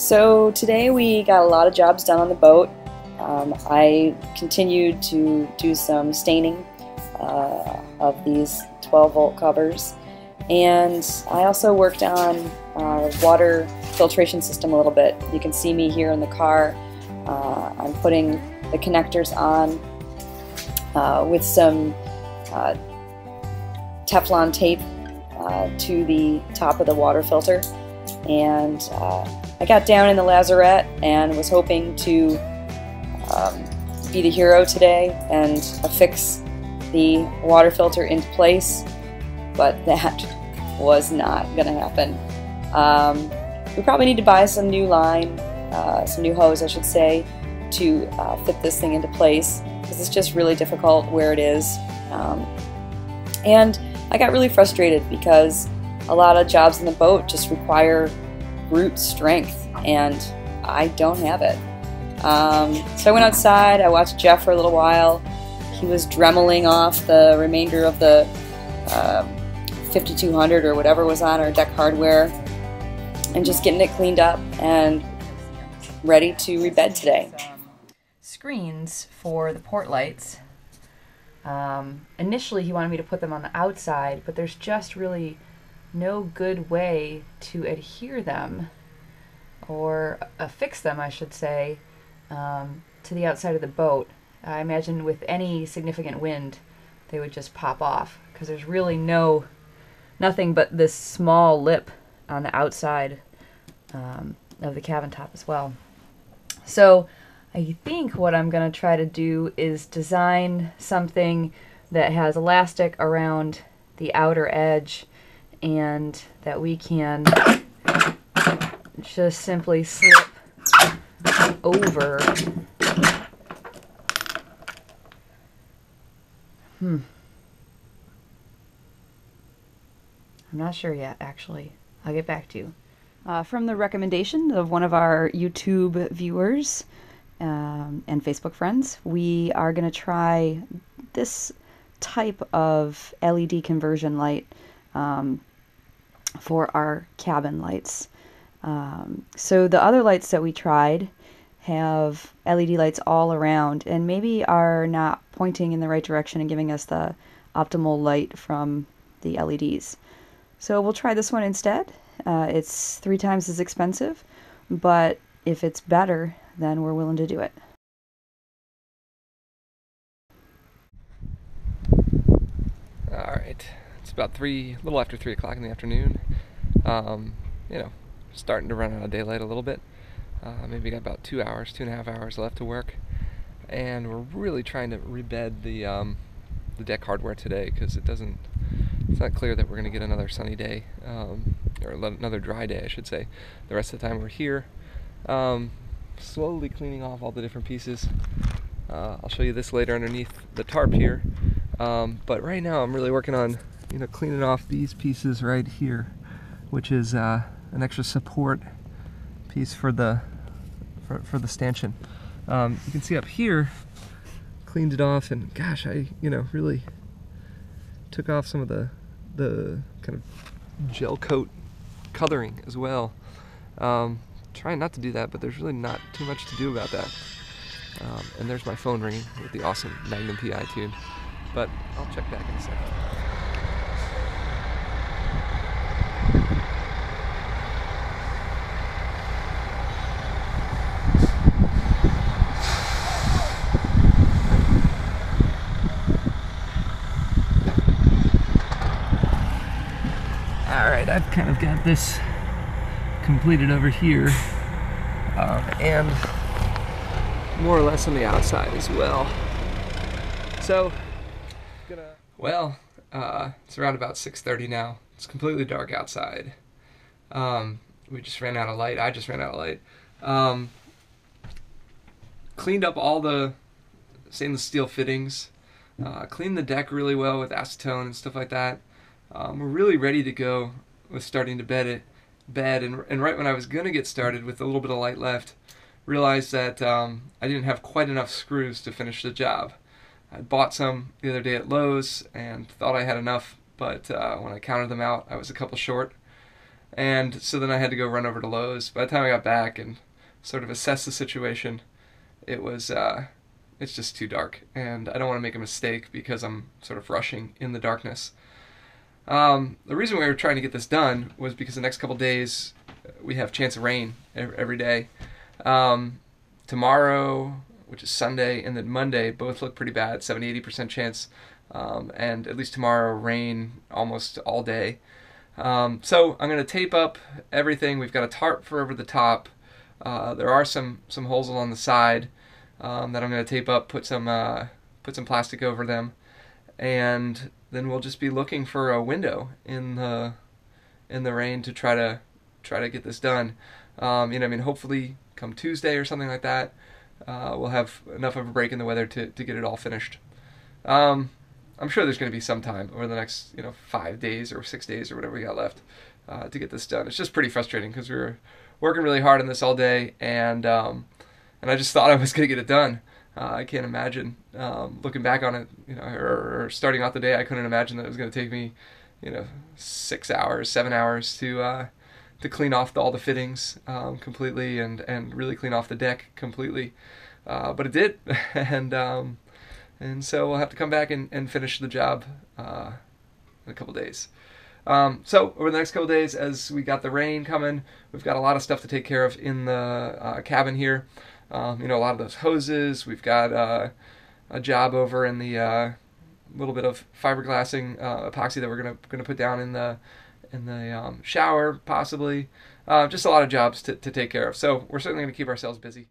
So today we got a lot of jobs done on the boat. Um, I continued to do some staining uh, of these 12 volt covers and I also worked on uh, water filtration system a little bit. You can see me here in the car. Uh, I'm putting the connectors on uh, with some uh, Teflon tape uh, to the top of the water filter and uh, I got down in the lazarette and was hoping to um, be the hero today and affix the water filter into place, but that was not going to happen. Um, we probably need to buy some new line, uh, some new hose, I should say, to uh, fit this thing into place because it's just really difficult where it is. Um, and I got really frustrated because a lot of jobs in the boat just require brute strength, and I don't have it. Um, so I went outside, I watched Jeff for a little while. He was dremeling off the remainder of the uh, 5200 or whatever was on our deck hardware and just getting it cleaned up and ready to rebed today. Screens for the port lights. Um, initially, he wanted me to put them on the outside, but there's just really no good way to adhere them or affix them, I should say, um, to the outside of the boat. I imagine with any significant wind, they would just pop off because there's really no nothing but this small lip on the outside um, of the cabin top as well. So I think what I'm going to try to do is design something that has elastic around the outer edge and that we can just simply slip over. Hmm. I'm not sure yet, actually. I'll get back to you. Uh, from the recommendation of one of our YouTube viewers um, and Facebook friends, we are going to try this type of LED conversion light um, for our cabin lights. Um, so the other lights that we tried have LED lights all around and maybe are not pointing in the right direction and giving us the optimal light from the LEDs. So we'll try this one instead. Uh, it's three times as expensive, but if it's better, then we're willing to do it. All right, it's about three, a little after three o'clock in the afternoon. Um, you know, starting to run out of daylight a little bit. Uh, maybe got about two hours, two and a half hours left to work, and we're really trying to rebed the um, the deck hardware today because it doesn't it's not clear that we're going to get another sunny day, um, or another dry day, I should say. The rest of the time we're here, um, slowly cleaning off all the different pieces. Uh, I'll show you this later underneath the tarp here. Um, but right now I'm really working on, you know, cleaning off these pieces right here, which is uh, an extra support piece for the for, for the stanchion. Um, you can see up here, cleaned it off, and gosh, I you know really took off some of the the kind of gel coat coloring as well. Um, trying not to do that, but there's really not too much to do about that. Um, and there's my phone ringing with the awesome Magnum PI tune. But I'll check back in a second. I've kind of got this completed over here um, and more or less on the outside as well. So, well, uh, it's around about 6:30 now. It's completely dark outside. Um, we just ran out of light. I just ran out of light. Um, cleaned up all the stainless steel fittings. Uh, cleaned the deck really well with acetone and stuff like that. Um, we're really ready to go was starting to bed it bed and, and right when I was gonna get started with a little bit of light left realized that um, I didn't have quite enough screws to finish the job. I bought some the other day at Lowe's and thought I had enough but uh, when I counted them out I was a couple short And so then I had to go run over to Lowe's. By the time I got back and sort of assess the situation, it was uh, it's just too dark, and I don't want to make a mistake because I'm sort of rushing in the darkness. Um, the reason we were trying to get this done was because the next couple days we have chance of rain every day. Um, tomorrow, which is Sunday, and then Monday, both look pretty bad 70 80% chance. Um, and at least tomorrow, rain almost all day. Um, so I'm going to tape up everything. We've got a tarp for over the top. Uh, there are some some holes along the side um, that I'm going to tape up, put some uh, put some plastic over them, and then we'll just be looking for a window in the in the rain to try to try to get this done. Um, you know, I mean, hopefully come Tuesday or something like that, uh, we'll have enough of a break in the weather to, to get it all finished. Um, I'm sure there's going to be some time over the next, you know, five days or six days or whatever we got left uh, to get this done. It's just pretty frustrating because we were working really hard on this all day, and um, and I just thought I was going to get it done. Uh, I can't imagine um, looking back on it, you know, or, or, starting out the day. I couldn't imagine that it was going to take me, you know, six hours, seven hours to uh, to clean off the, all the fittings um, completely and, and really clean off the deck completely. Uh, but it did, and um, and so we'll have to come back and, and finish the job uh, in a couple days. Um, so over the next couple days, as we got the rain coming, we've got a lot of stuff to take care of in the uh, cabin here. Um, you know, a lot of those hoses. We've got uh, a job over in the uh, little bit of fiberglassing uh, epoxy that we're gonna gonna put down in the in the um, shower, possibly. Uh, just a lot of jobs to, to take care of. So we're certainly going to keep ourselves busy.